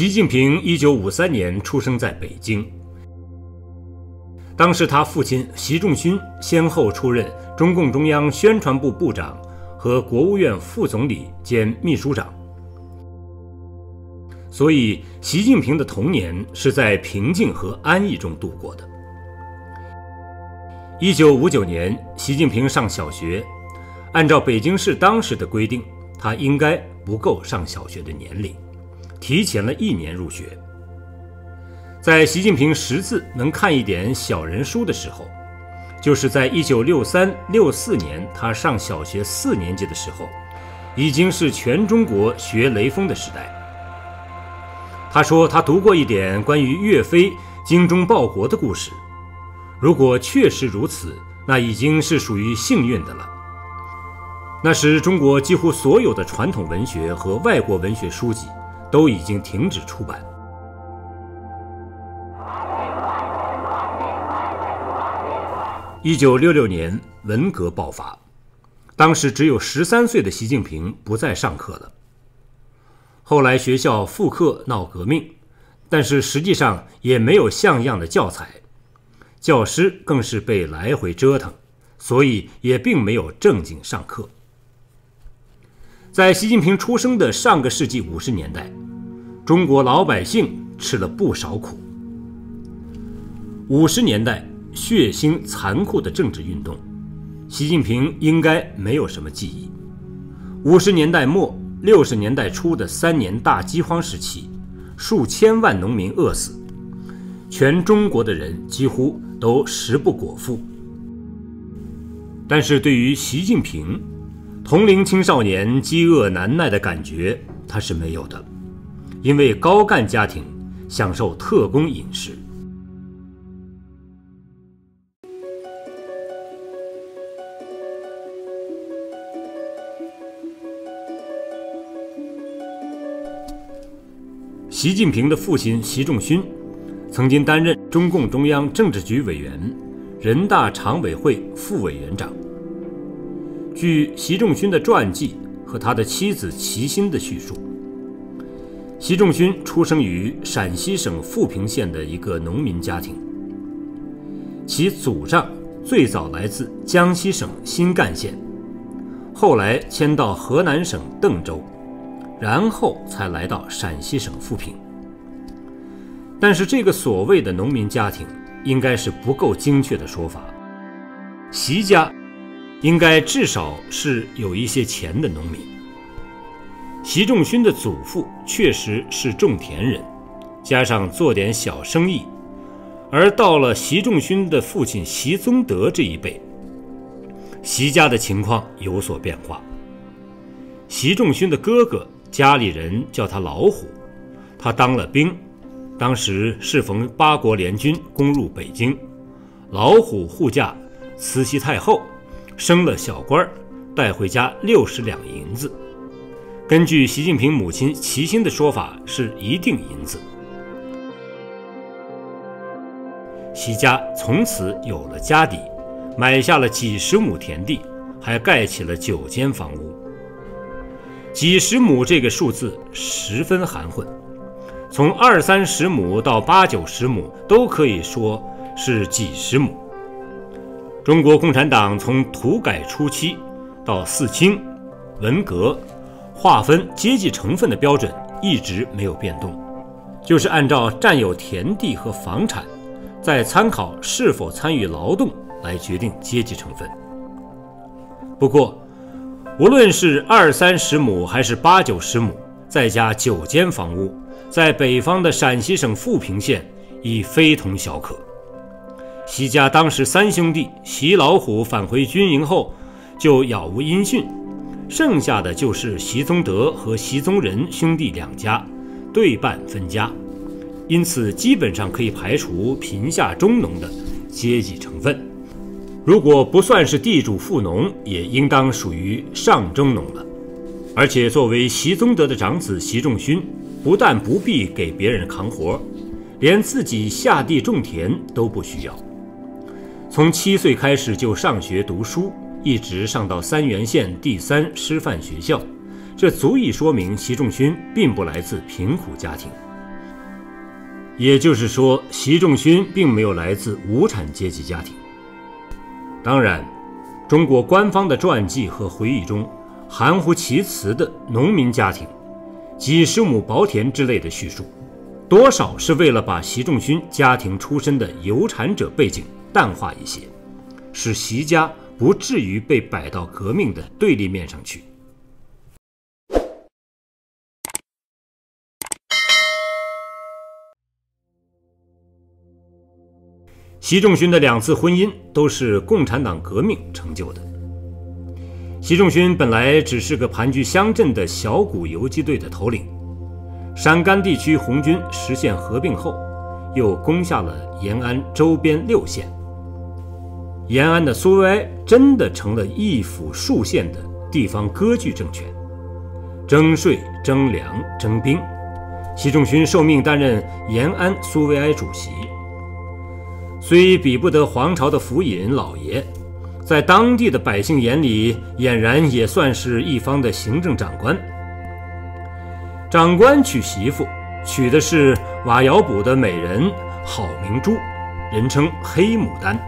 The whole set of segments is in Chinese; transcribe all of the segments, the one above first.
习近平1953年出生在北京，当时他父亲习仲勋先后出任中共中央宣传部部长和国务院副总理兼秘书长，所以习近平的童年是在平静和安逸中度过的。1959年，习近平上小学，按照北京市当时的规定，他应该不够上小学的年龄。提前了一年入学。在习近平识字能看一点小人书的时候，就是在一九六三六四年他上小学四年级的时候，已经是全中国学雷锋的时代。他说他读过一点关于岳飞精忠报国的故事，如果确实如此，那已经是属于幸运的了。那时中国几乎所有的传统文学和外国文学书籍。都已经停止出版。一九六六年，文革爆发，当时只有十三岁的习近平不再上课了。后来学校复课闹革命，但是实际上也没有像样的教材，教师更是被来回折腾，所以也并没有正经上课。在习近平出生的上个世纪五十年代。中国老百姓吃了不少苦。五十年代血腥残酷的政治运动，习近平应该没有什么记忆。五十年代末六十年代初的三年大饥荒时期，数千万农民饿死，全中国的人几乎都食不果腹。但是对于习近平，同龄青少年饥饿难耐的感觉，他是没有的。因为高干家庭享受特供饮食。习近平的父亲习仲勋曾经担任中共中央政治局委员、人大常委会副委员长。据习仲勋的传记和他的妻子齐心的叙述。习仲勋出生于陕西省富平县的一个农民家庭，其祖上最早来自江西省新干县，后来迁到河南省邓州，然后才来到陕西省富平。但是这个所谓的农民家庭应该是不够精确的说法，习家应该至少是有一些钱的农民。习仲勋的祖父确实是种田人，加上做点小生意，而到了习仲勋的父亲习宗德这一辈，习家的情况有所变化。习仲勋的哥哥家里人叫他老虎，他当了兵，当时适逢八国联军攻入北京，老虎护驾慈禧太后，升了小官儿，带回家六十两银子。根据习近平母亲齐心的说法，是一锭银子。习家从此有了家底，买下了几十亩田地，还盖起了九间房屋。几十亩这个数字十分含混，从二三十亩到八九十亩，都可以说是几十亩。中国共产党从土改初期到四清、文革。划分阶级成分的标准一直没有变动，就是按照占有田地和房产，再参考是否参与劳动来决定阶级成分。不过，无论是二三十亩还是八九十亩，再加九间房屋，在北方的陕西省富平县已非同小可。席家当时三兄弟，席老虎返回军营后就杳无音讯。剩下的就是席宗德和席宗仁兄弟两家对半分家，因此基本上可以排除贫下中农的阶级成分。如果不算是地主富农，也应当属于上中农了。而且作为席宗德的长子习仲勋，不但不必给别人扛活，连自己下地种田都不需要。从七岁开始就上学读书。一直上到三原县第三师范学校，这足以说明习仲勋并不来自贫苦家庭。也就是说，习仲勋并没有来自无产阶级家庭。当然，中国官方的传记和回忆中含糊其辞的农民家庭、几十亩薄田之类的叙述，多少是为了把习仲勋家庭出身的有产者背景淡化一些，使习家不至于被摆到革命的对立面上去。习仲勋的两次婚姻都是共产党革命成就的。习仲勋本来只是个盘踞乡镇的小股游击队的头领，陕甘地区红军实现合并后，又攻下了延安周边六县。延安的苏维埃真的成了一府数县的地方割据政权，征税、征粮、征兵。习仲勋受命担任延安苏维埃主席。虽比不得皇朝的府尹老爷，在当地的百姓眼里，俨然也算是一方的行政长官。长官娶媳妇，娶的是瓦窑堡的美人郝明珠，人称黑牡丹。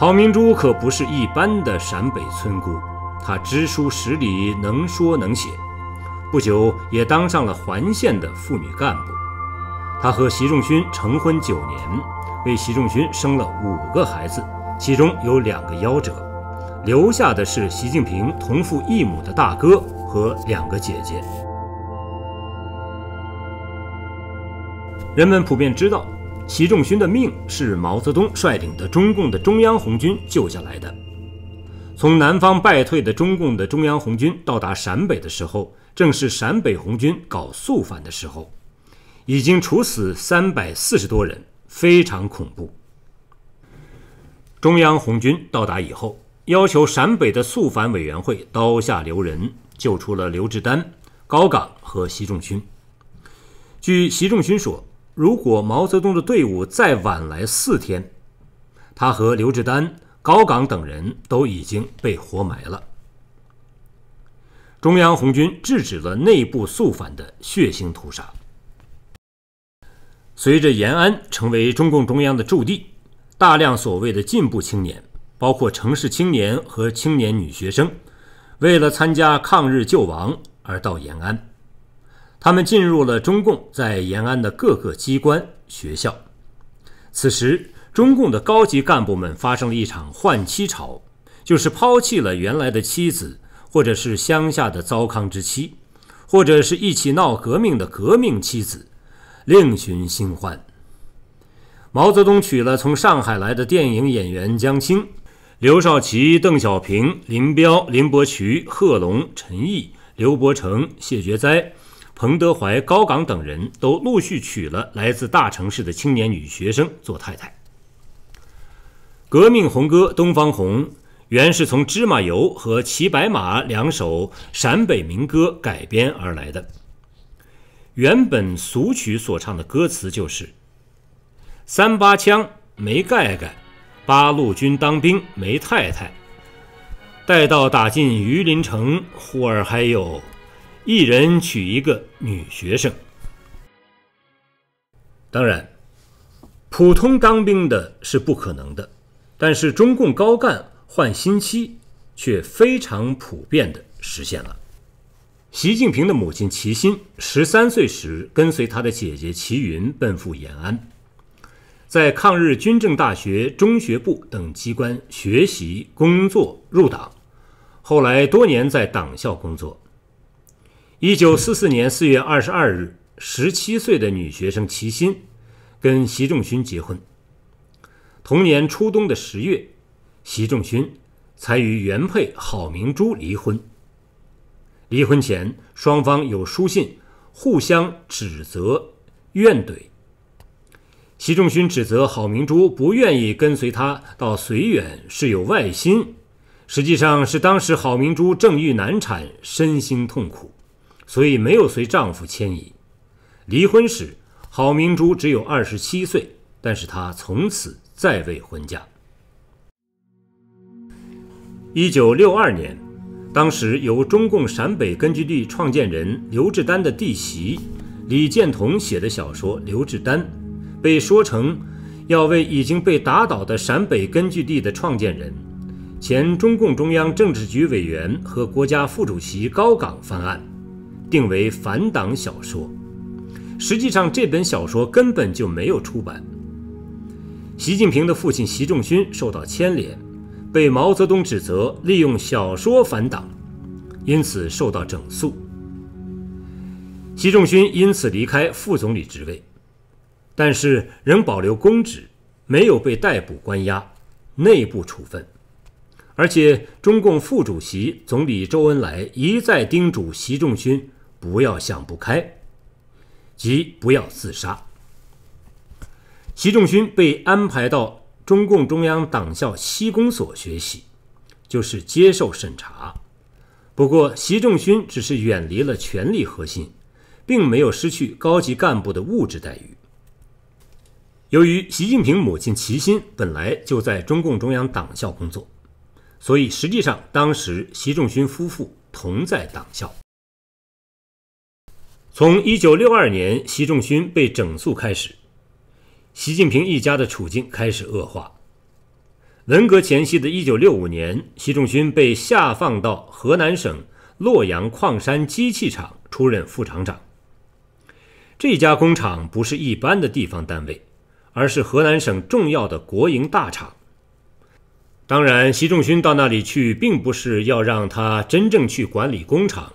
郝明珠可不是一般的陕北村姑，她知书识礼，能说能写，不久也当上了环县的妇女干部。她和习仲勋成婚九年。为习仲勋生了五个孩子，其中有两个夭折，留下的是习近平同父异母的大哥和两个姐姐。人们普遍知道，习仲勋的命是毛泽东率领的中共的中央红军救下来的。从南方败退的中共的中央红军到达陕北的时候，正是陕北红军搞肃反的时候，已经处死三百四十多人。非常恐怖。中央红军到达以后，要求陕北的肃反委员会刀下留人，救出了刘志丹、高岗和习仲勋。据习仲勋说，如果毛泽东的队伍再晚来四天，他和刘志丹、高岗等人都已经被活埋了。中央红军制止了内部肃反的血腥屠杀。随着延安成为中共中央的驻地，大量所谓的进步青年，包括城市青年和青年女学生，为了参加抗日救亡而到延安。他们进入了中共在延安的各个机关、学校。此时，中共的高级干部们发生了一场换妻潮，就是抛弃了原来的妻子，或者是乡下的糟糠之妻，或者是一起闹革命的革命妻子。另寻新欢。毛泽东娶了从上海来的电影演员江青、刘少奇、邓小平、林彪、林伯渠、贺龙、陈毅、刘伯承、谢觉哉、彭德怀、高岗等人都陆续娶了来自大城市的青年女学生做太太。革命红歌《东方红》原是从《芝麻油》和《骑白马》两首陕北民歌改编而来的。原本俗曲所唱的歌词就是：“三八枪没盖盖，八路军当兵没太太。待到打进榆林城，忽而还有一人娶一个女学生。”当然，普通当兵的是不可能的，但是中共高干换新妻却非常普遍的实现了。习近平的母亲齐心十三岁时跟随他的姐姐齐云奔赴延安，在抗日军政大学中学部等机关学习工作入党，后来多年在党校工作。一九四四年四月二十二日，十七岁的女学生齐心跟习仲勋结婚。同年初冬的十月，习仲勋才与原配郝明珠离婚。离婚前，双方有书信，互相指责、怨怼。习仲勋指责郝明珠不愿意跟随他到绥远是有外心，实际上是当时郝明珠正遇难产，身心痛苦，所以没有随丈夫迁移。离婚时，郝明珠只有二十七岁，但是她从此再未婚嫁。一九六二年。当时由中共陕北根据地创建人刘志丹的弟媳李建彤写的小说《刘志丹》，被说成要为已经被打倒的陕北根据地的创建人、前中共中央政治局委员和国家副主席高岗翻案，定为反党小说。实际上，这本小说根本就没有出版。习近平的父亲习仲勋受到牵连，被毛泽东指责利用小说反党，因此受到整肃。习仲勋因此离开副总理职位，但是仍保留公职，没有被逮捕关押、内部处分。而且，中共副主席、总理周恩来一再叮嘱习仲勋不要想不开，即不要自杀。习仲勋被安排到中共中央党校西工所学习，就是接受审查。不过，习仲勋只是远离了权力核心。并没有失去高级干部的物质待遇。由于习近平母亲齐心本来就在中共中央党校工作，所以实际上当时习仲勋夫妇同在党校。从1962年习仲勋被整肃开始，习近平一家的处境开始恶化。文革前夕的1965年，习仲勋被下放到河南省洛阳矿山机器厂出任副厂长。这家工厂不是一般的地方单位，而是河南省重要的国营大厂。当然，习仲勋到那里去，并不是要让他真正去管理工厂，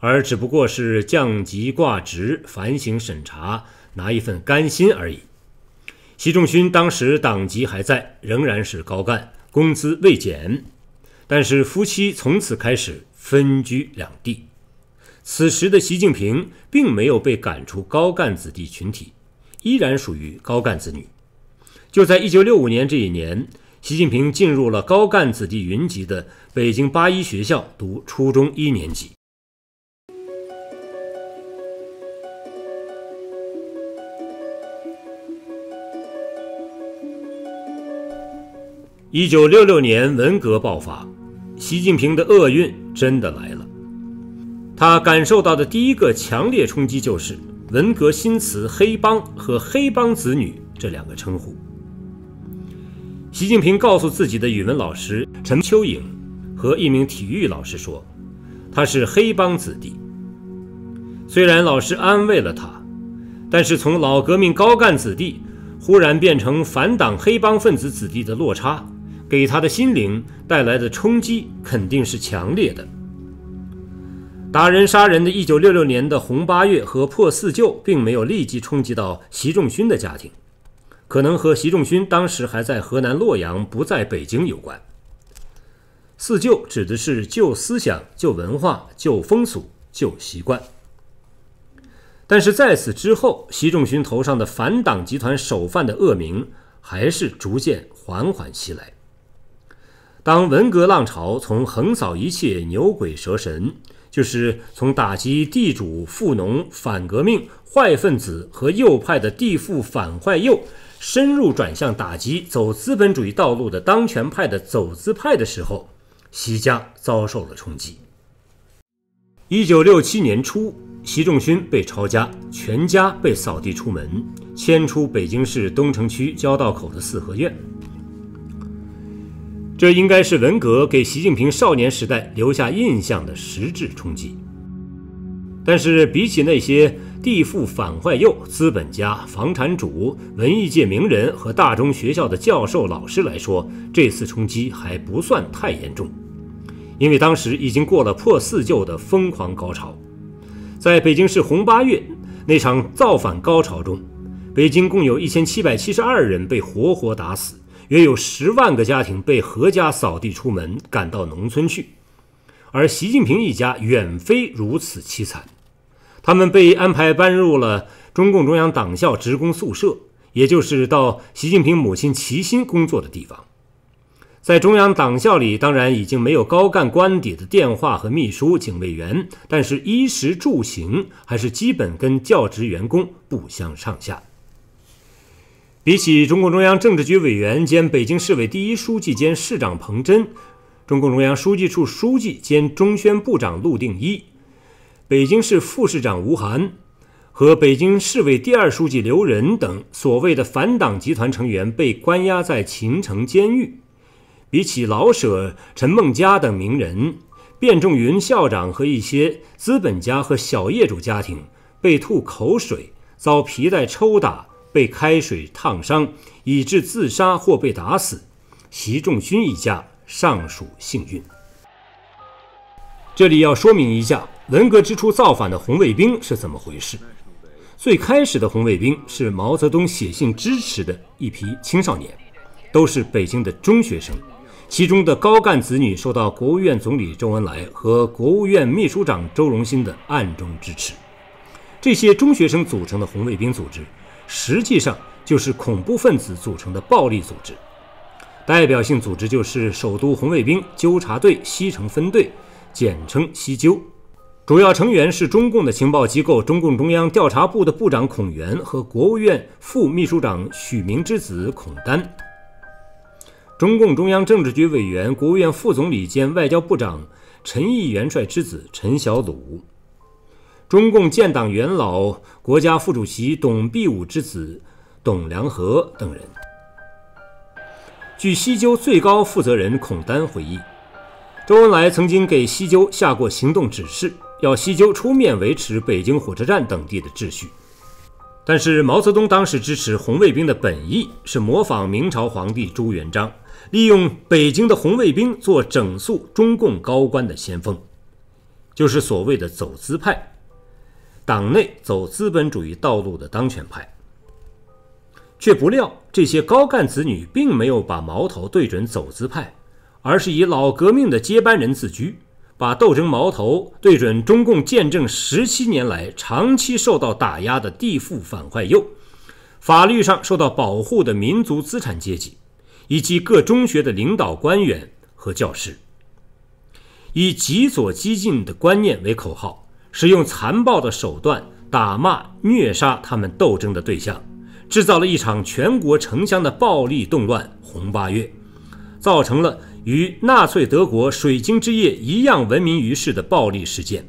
而只不过是降级挂职、反省审查，拿一份干薪而已。习仲勋当时党籍还在，仍然是高干，工资未减，但是夫妻从此开始分居两地。此时的习近平并没有被赶出高干子弟群体，依然属于高干子女。就在1965年这一年，习近平进入了高干子弟云集的北京八一学校读初中一年级。1966年文革爆发，习近平的厄运真的来了。他感受到的第一个强烈冲击就是文革新词“黑帮”和“黑帮子女”这两个称呼。习近平告诉自己的语文老师陈秋颖和一名体育老师说：“他是黑帮子弟。”虽然老师安慰了他，但是从老革命高干子弟忽然变成反党黑帮分子子弟的落差，给他的心灵带来的冲击肯定是强烈的。打人杀人的1966年的红八月和破四旧，并没有立即冲击到习仲勋的家庭，可能和习仲勋当时还在河南洛阳，不在北京有关。四旧指的是旧思想、旧文化、旧风俗、旧习惯。但是在此之后，习仲勋头上的反党集团首犯的恶名，还是逐渐缓缓袭来。当文革浪潮从横扫一切牛鬼蛇神。就是从打击地主、富农、反革命、坏分子和右派的地富反坏右，深入转向打击走资本主义道路的当权派的走资派的时候，习家遭受了冲击。一九六七年初，习仲勋被抄家，全家被扫地出门，迁出北京市东城区交道口的四合院。这应该是文革给习近平少年时代留下印象的实质冲击。但是，比起那些地富反坏右、资本家、房产主、文艺界名人和大中学校的教授老师来说，这次冲击还不算太严重，因为当时已经过了破四旧的疯狂高潮。在北京市红八月那场造反高潮中，北京共有一千七百七十二人被活活打死。约有十万个家庭被阖家扫地出门，赶到农村去，而习近平一家远非如此凄惨。他们被安排搬入了中共中央党校职工宿舍，也就是到习近平母亲齐心工作的地方。在中央党校里，当然已经没有高干官邸的电话和秘书、警卫员，但是衣食住行还是基本跟教职员工不相上下。比起中共中央政治局委员兼北京市委第一书记兼市长彭真，中共中央书记处书记兼中宣部长陆定一，北京市副市长吴晗和北京市委第二书记刘仁等所谓的反党集团成员被关押在秦城监狱。比起老舍、陈梦家等名人，卞仲云校长和一些资本家和小业主家庭被吐口水、遭皮带抽打、被开水烫伤，以致自杀或被打死，习仲勋一家尚属幸运。这里要说明一下，文革之初造反的红卫兵是怎么回事。最开始的红卫兵是毛泽东写信支持的一批青少年，都是北京的中学生，其中的高干子女受到国务院总理周恩来和国务院秘书长周荣新的暗中支持。这些中学生组成的红卫兵组织，实际上就是恐怖分子组成的暴力组织。代表性组织就是首都红卫兵纠察队西城分队，简称西纠。主要成员是中共的情报机构中共中央调查部的部长孔元和国务院副秘书长许明之子孔丹，中共中央政治局委员、国务院副总理兼外交部长陈毅元帅之子陈小鲁，中共建党元老、国家副主席董必武之子董良和等人。据西纠最高负责人孔丹回忆，周恩来曾经给西纠下过行动指示。要西纠出面维持北京火车站等地的秩序，但是毛泽东当时支持红卫兵的本意是模仿明朝皇帝朱元璋，利用北京的红卫兵做整肃中共高官的先锋，就是所谓的走资派，党内走资本主义道路的当权派。却不料这些高干子女并没有把矛头对准走资派，而是以老革命的接班人自居。把斗争矛头对准中共建政十七年来长期受到打压的地富反坏右、法律上受到保护的民族资产阶级，以及各中学的领导官员和教师，以极左激进的观念为口号，使用残暴的手段打骂虐杀他们斗争的对象，制造了一场全国城乡的暴力动乱“红八月”，造成了。与纳粹德国水晶之夜一样闻名于世的暴力事件，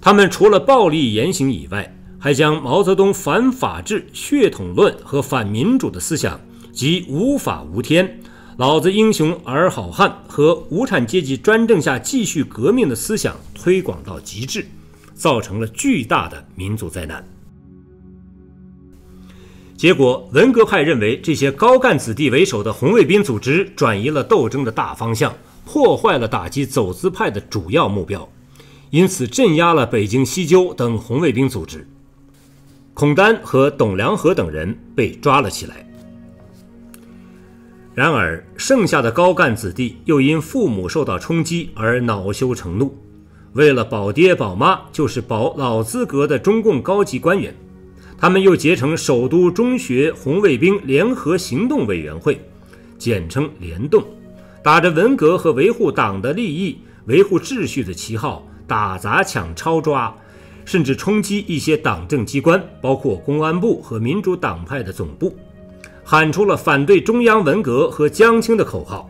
他们除了暴力言行以外，还将毛泽东反法治、血统论和反民主的思想及无法无天、老子英雄儿好汉和无产阶级专政下继续革命的思想推广到极致，造成了巨大的民族灾难。结果，文革派认为这些高干子弟为首的红卫兵组织转移了斗争的大方向，破坏了打击走资派的主要目标，因此镇压了北京西纠等红卫兵组织。孔丹和董良和等人被抓了起来。然而，剩下的高干子弟又因父母受到冲击而恼羞成怒，为了保爹保妈，就是保老资格的中共高级官员。他们又结成首都中学红卫兵联合行动委员会，简称联动，打着文革和维护党的利益、维护秩序的旗号，打砸抢抄抓，甚至冲击一些党政机关，包括公安部和民主党派的总部，喊出了反对中央文革和江青的口号。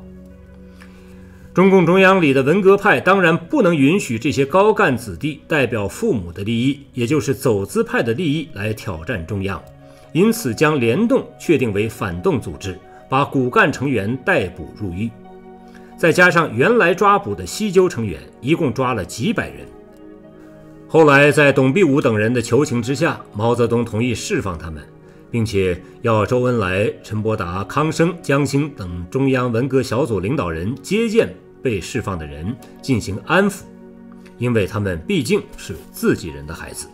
中共中央里的文革派当然不能允许这些高干子弟代表父母的利益，也就是走资派的利益来挑战中央，因此将联动确定为反动组织，把骨干成员逮捕入狱，再加上原来抓捕的西纠成员，一共抓了几百人。后来在董必武等人的求情之下，毛泽东同意释放他们，并且要周恩来、陈伯达、康生、江青等中央文革小组领导人接见。被释放的人进行安抚，因为他们毕竟是自己人的孩子。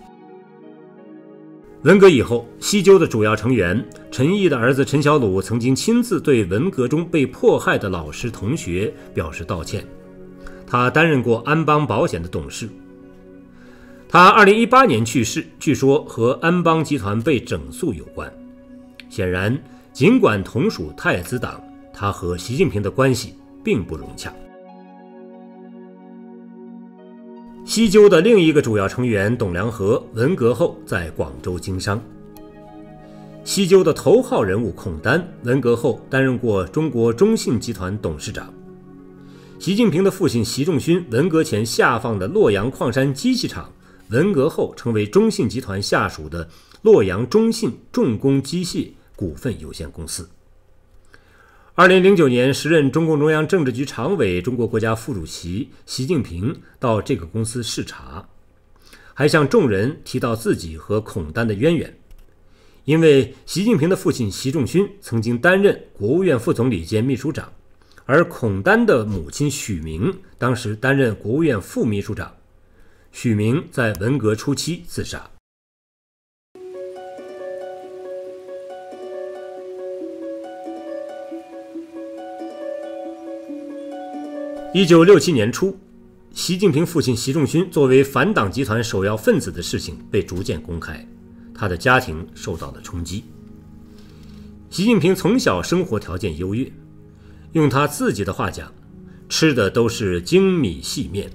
文革以后，西纠的主要成员陈毅的儿子陈小鲁曾经亲自对文革中被迫害的老师同学表示道歉。他担任过安邦保险的董事。他2018年去世，据说和安邦集团被整肃有关。显然，尽管同属太子党，他和习近平的关系并不融洽。西纠的另一个主要成员董良和，文革后在广州经商。西纠的头号人物孔丹，文革后担任过中国中信集团董事长。习近平的父亲习仲勋，文革前下放的洛阳矿山机器厂，文革后成为中信集团下属的洛阳中信重工机械股份有限公司。二零零九年，时任中共中央政治局常委、中国国家副主席习近平到这个公司视察，还向众人提到自己和孔丹的渊源。因为习近平的父亲习仲勋曾经担任国务院副总理兼秘书长，而孔丹的母亲许明当时担任国务院副秘书长。许明在文革初期自杀。一九六七年初，习近平父亲习仲勋作为反党集团首要分子的事情被逐渐公开。他的家庭受到了冲击。习近平从小生活条件优越，用他自己的话讲，吃的都是精米细面，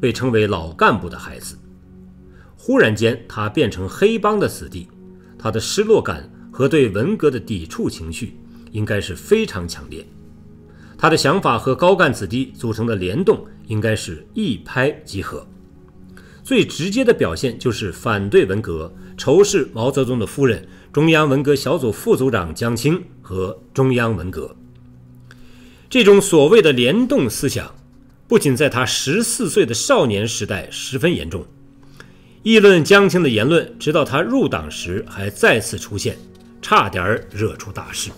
被称为老干部的孩子。忽然间，他变成黑帮的子弟，他的失落感和对文革的抵触情绪应该是非常强烈。他的想法和高干子弟组成的联动应该是一拍即合。最直接的表现就是反对文革。仇视毛泽东的夫人、中央文革小组副组长江青和中央文革，这种所谓的联动思想，不仅在他十四岁的少年时代十分严重，议论江青的言论，直到他入党时还再次出现，差点惹出大事。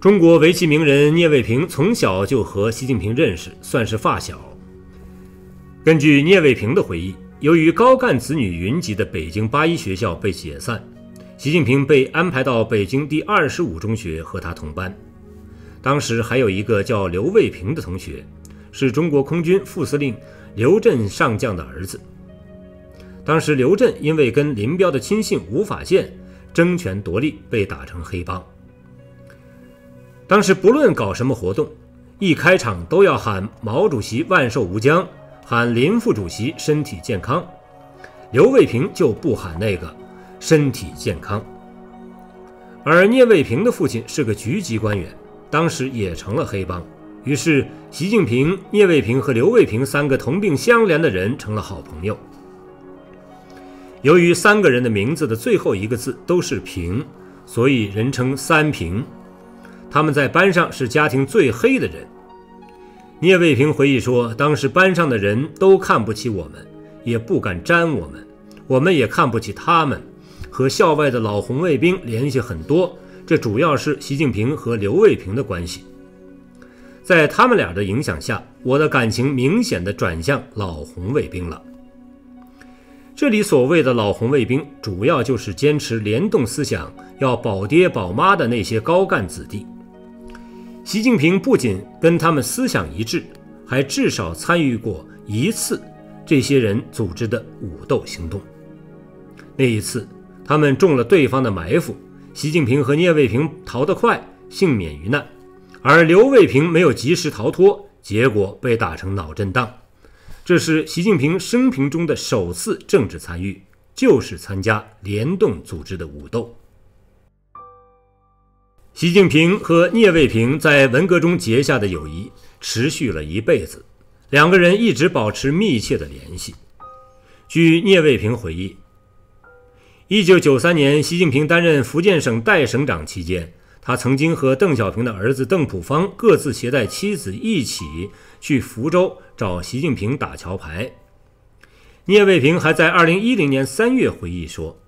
中国围棋名人聂卫平从小就和习近平认识，算是发小。根据聂卫平的回忆，由于高干子女云集的北京八一学校被解散，习近平被安排到北京第二十五中学和他同班。当时还有一个叫刘卫平的同学，是中国空军副司令刘震上将的儿子。当时刘震因为跟林彪的亲信吴法宪争权夺利，被打成黑帮。当时不论搞什么活动，一开场都要喊毛主席万寿无疆。喊林副主席身体健康，刘卫平就不喊那个身体健康。而聂卫平的父亲是个局级官员，当时也成了黑帮。于是，习近平、聂卫平和刘卫平三个同病相怜的人成了好朋友。由于三个人的名字的最后一个字都是“平”，所以人称“三平”。他们在班上是家庭最黑的人。聂卫平回忆说：“当时班上的人都看不起我们，也不敢沾我们，我们也看不起他们。和校外的老红卫兵联系很多，这主要是习近平和刘卫平的关系。在他们俩的影响下，我的感情明显的转向老红卫兵了。这里所谓的老红卫兵，主要就是坚持联动思想、要保爹保妈的那些高干子弟。”习近平不仅跟他们思想一致，还至少参与过一次这些人组织的武斗行动。那一次，他们中了对方的埋伏，习近平和聂卫平逃得快，幸免于难，而刘卫平没有及时逃脱，结果被打成脑震荡。这是习近平生平中的首次政治参与，就是参加联动组织的武斗。习近平和聂卫平在文革中结下的友谊持续了一辈子，两个人一直保持密切的联系。据聂卫平回忆，1993年，习近平担任福建省代省长期间，他曾经和邓小平的儿子邓朴方各自携带妻子一起去福州找习近平打桥牌。聂卫平还在2010年3月回忆说，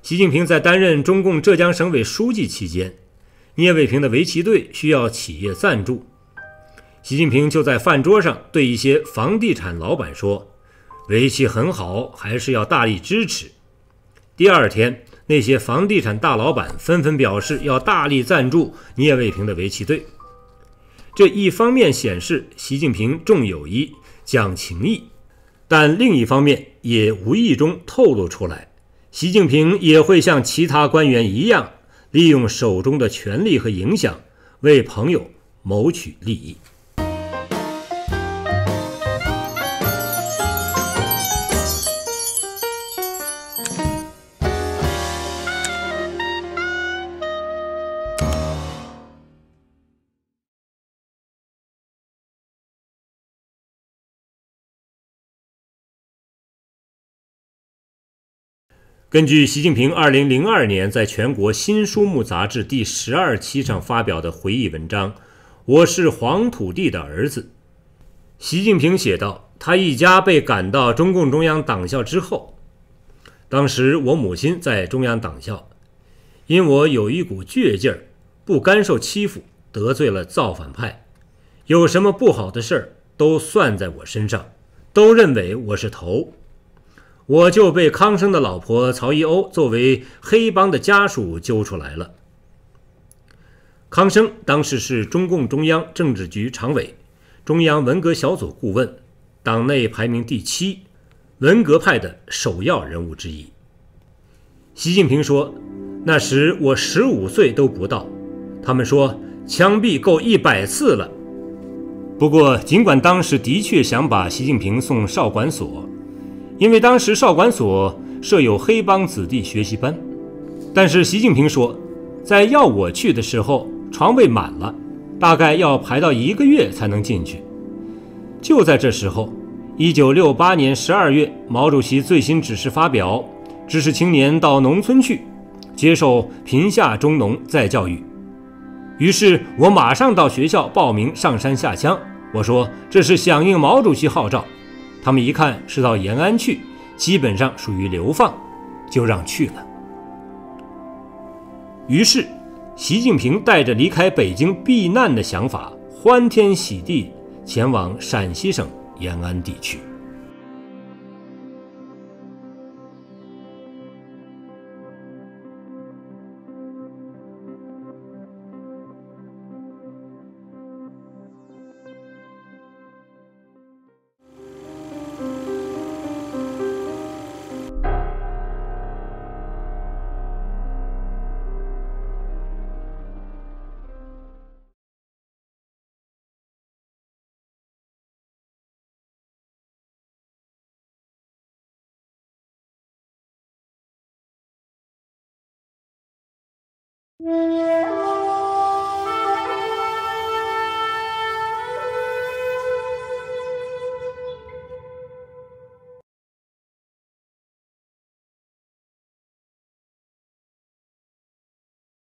习近平在担任中共浙江省委书记期间。聂卫平的围棋队需要企业赞助，习近平就在饭桌上对一些房地产老板说：“围棋很好，还是要大力支持。”第二天，那些房地产大老板纷纷表示要大力赞助聂卫平的围棋队。这一方面显示习近平重友谊、讲情义，但另一方面也无意中透露出来，习近平也会像其他官员一样。利用手中的权力和影响，为朋友谋取利益。根据习近平2002年在全国新书目杂志第十二期上发表的回忆文章《我是黄土地的儿子》，习近平写道：“他一家被赶到中共中央党校之后，当时我母亲在中央党校，因我有一股倔劲儿，不甘受欺负，得罪了造反派，有什么不好的事儿都算在我身上，都认为我是头。”我就被康生的老婆曹一欧作为黑帮的家属揪出来了。康生当时是中共中央政治局常委、中央文革小组顾问，党内排名第七，文革派的首要人物之一。习近平说：“那时我十五岁都不到，他们说枪毙够一百次了。”不过，尽管当时的确想把习近平送少管所。因为当时少管所设有黑帮子弟学习班，但是习近平说，在要我去的时候，床位满了，大概要排到一个月才能进去。就在这时候，一九六八年十二月，毛主席最新指示发表，指示青年到农村去，接受贫下中农再教育。于是我马上到学校报名上山下乡。我说这是响应毛主席号召。他们一看是到延安去，基本上属于流放，就让去了。于是，习近平带着离开北京避难的想法，欢天喜地前往陕西省延安地区。